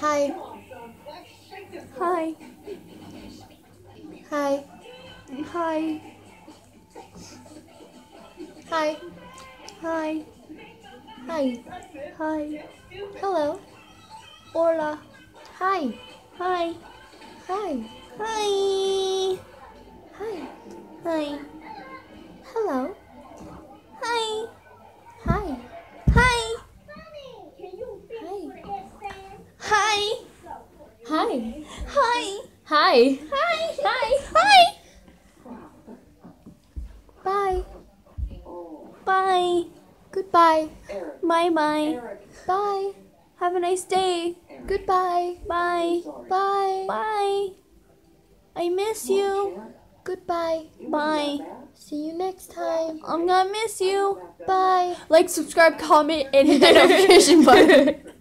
Hi. Hi. Hi. Hi. Hi. Hi. Hi. Hi. Hello. Hola. Hi. Hi. Hi. Hi. Hi. Hi. Hello. Hi. Hi. Hi. Hi. Hi. Hi. Hi. Hi. Hi. Hi. Hi. Bye. Bye. Goodbye. Bye bye. Bye. Have a nice day. Goodbye. Bye. Bye. Bye. I miss you. Goodbye. Bye. See you next time. I'm gonna miss you. Bye. Like, subscribe, comment, and hit the notification button.